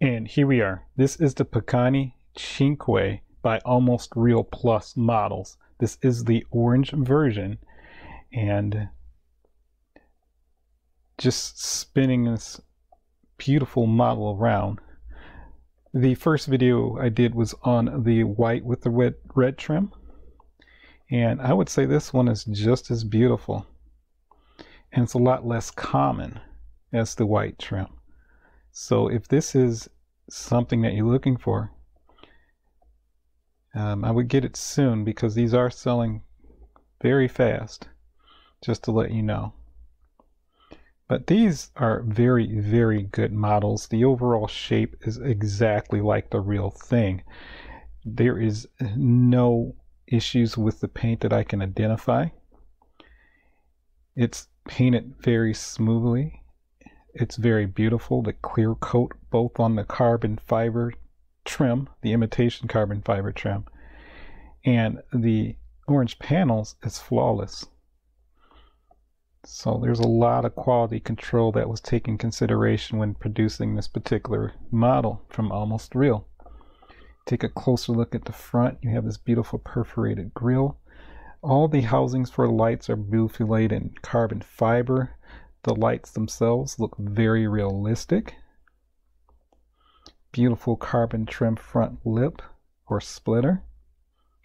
And here we are. This is the Pagani Cinque by Almost Real Plus models. This is the orange version. And just spinning this beautiful model around. The first video I did was on the white with the red, red trim. And I would say this one is just as beautiful. And it's a lot less common as the white trim. So if this is something that you're looking for, um, I would get it soon because these are selling very fast, just to let you know. But these are very, very good models. The overall shape is exactly like the real thing. There is no issues with the paint that I can identify. It's painted very smoothly. It's very beautiful. The clear coat both on the carbon fiber trim, the imitation carbon fiber trim, and the orange panels is flawless. So there's a lot of quality control that was taken consideration when producing this particular model from Almost Real. Take a closer look at the front. You have this beautiful perforated grille. All the housings for lights are beautifully in carbon fiber. The lights themselves look very realistic. Beautiful carbon trim front lip or splitter.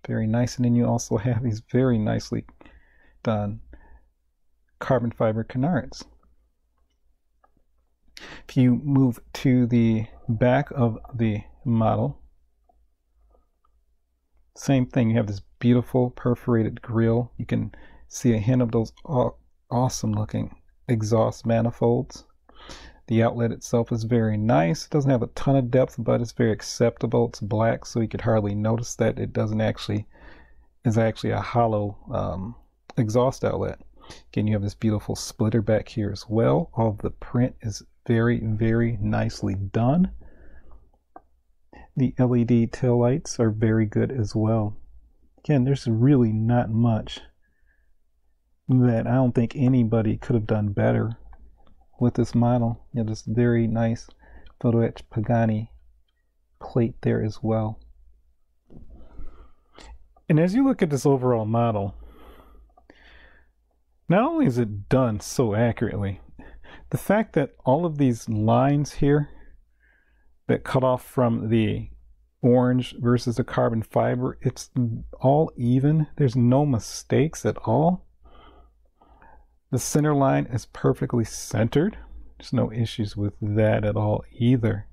Very nice. And then you also have these very nicely done carbon fiber canards. If you move to the back of the model, same thing. You have this beautiful perforated grille. You can see a hint of those awesome looking exhaust manifolds. The outlet itself is very nice. It doesn't have a ton of depth, but it's very acceptable. It's black, so you could hardly notice that it doesn't actually is actually a hollow um, exhaust outlet. Again, you have this beautiful splitter back here as well. All of the print is very, very nicely done. The LED tail lights are very good as well. Again, there's really not much that I don't think anybody could have done better with this model. You have this very nice photo etch Pagani plate there as well. And as you look at this overall model, not only is it done so accurately, the fact that all of these lines here that cut off from the orange versus the carbon fiber, it's all even. There's no mistakes at all. The center line is perfectly centered. There's no issues with that at all either.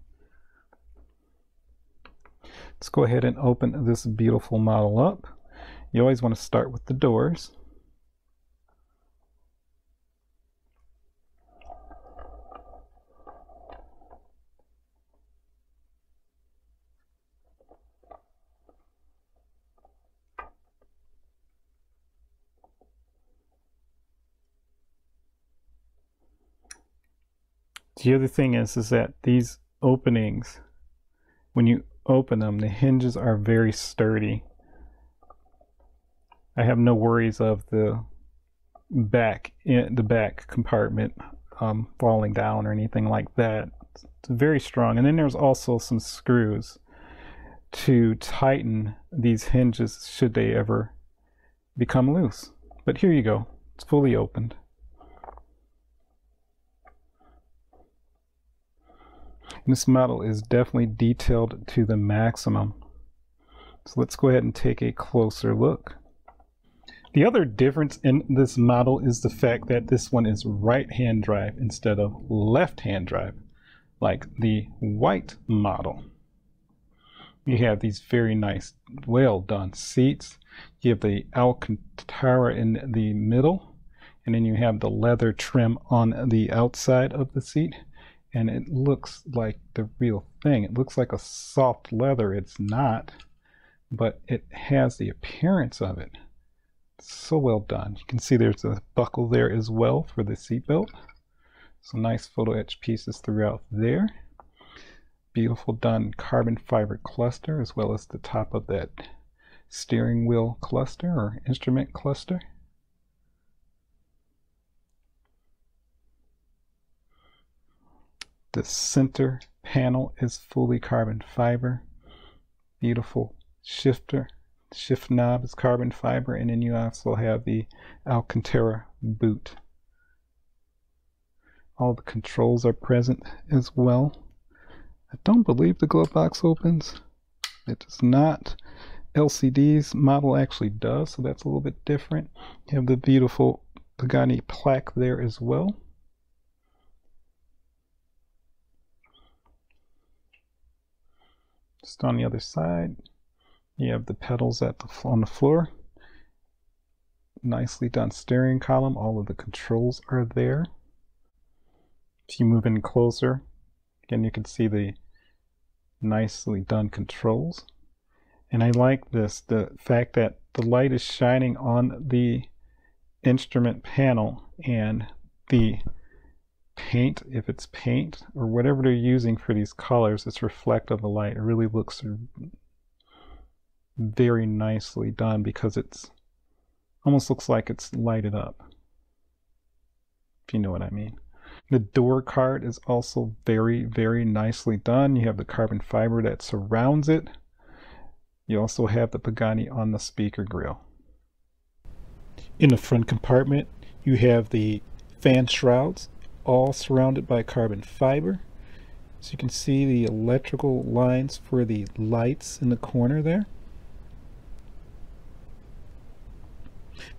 Let's go ahead and open this beautiful model up. You always want to start with the doors. The other thing is, is that these openings, when you open them, the hinges are very sturdy. I have no worries of the back in the back compartment um, falling down or anything like that. It's very strong. And then there's also some screws to tighten these hinges should they ever become loose. But here you go. It's fully opened. This model is definitely detailed to the maximum. So let's go ahead and take a closer look. The other difference in this model is the fact that this one is right-hand drive instead of left-hand drive, like the white model. You have these very nice, well-done seats. You have the Alcantara in the middle, and then you have the leather trim on the outside of the seat and it looks like the real thing. It looks like a soft leather. It's not, but it has the appearance of it. So well done. You can see there's a buckle there as well for the seatbelt. Some nice photo etch pieces throughout there. Beautiful done carbon fiber cluster as well as the top of that steering wheel cluster or instrument cluster. The center panel is fully carbon fiber. Beautiful shifter. Shift knob is carbon fiber, and then you also have the Alcantara boot. All the controls are present as well. I don't believe the glove box opens. It does not. LCD's model actually does, so that's a little bit different. You have the beautiful Pagani plaque there as well. Just on the other side, you have the pedals at the on the floor. Nicely done steering column. All of the controls are there. If you move in closer, again, you can see the nicely done controls. And I like this, the fact that the light is shining on the instrument panel and the paint, if it's paint or whatever they're using for these colors, it's reflective of the light. It really looks very nicely done because it's almost looks like it's lighted up. If you know what I mean. The door card is also very, very nicely done. You have the carbon fiber that surrounds it. You also have the Pagani on the speaker grill. In the front compartment, you have the fan shrouds, all surrounded by carbon fiber. So you can see the electrical lines for the lights in the corner there.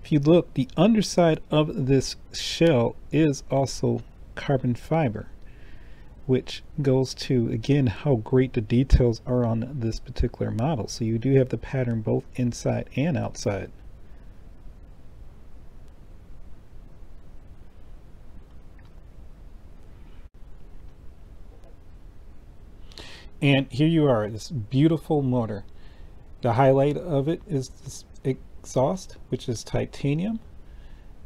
If you look, the underside of this shell is also carbon fiber which goes to again how great the details are on this particular model so you do have the pattern both inside and outside and here you are this beautiful motor the highlight of it is this exhaust which is titanium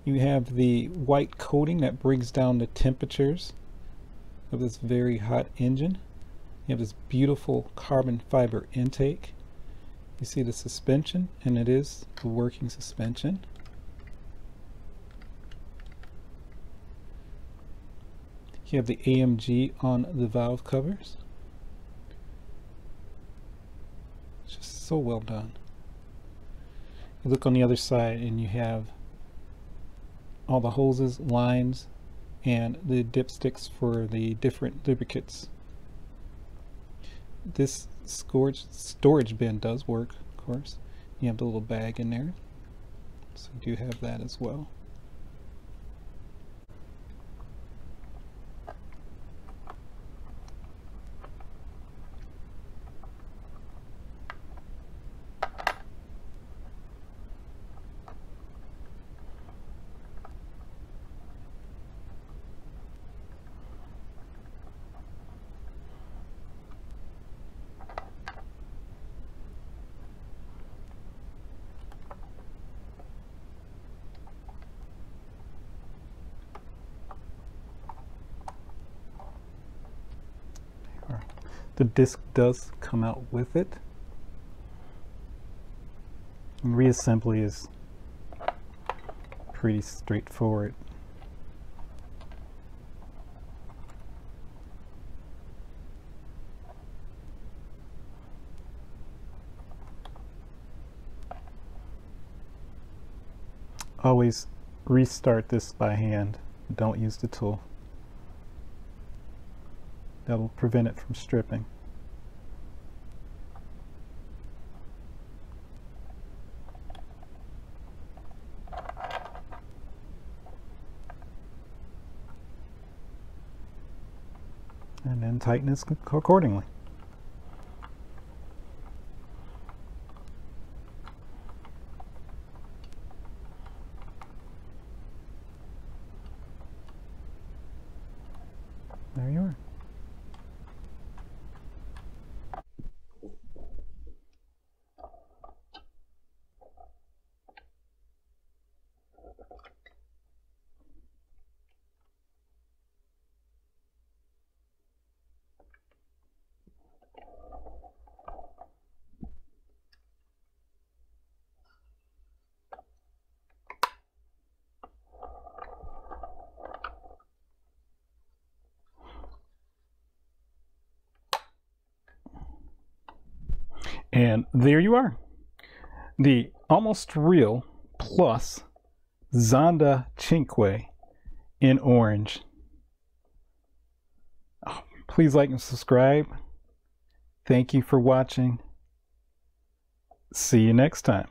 you have the white coating that brings down the temperatures of this very hot engine. You have this beautiful carbon fiber intake. You see the suspension, and it is a working suspension. You have the AMG on the valve covers. It's just so well done. You look on the other side and you have all the hoses, lines, and the dipsticks for the different lubricants. This storage, storage bin does work, of course. You have the little bag in there, so you do have that as well. The disc does come out with it. And reassembly is pretty straightforward. Always restart this by hand. Don't use the tool that'll prevent it from stripping. And then tighten it accordingly. There you are. And there you are. The almost real plus Zonda Cinque in orange. Oh, please like and subscribe. Thank you for watching. See you next time.